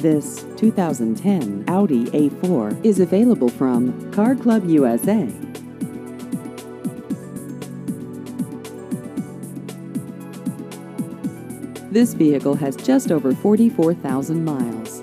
This 2010 Audi A4 is available from Car Club USA. This vehicle has just over 44,000 miles.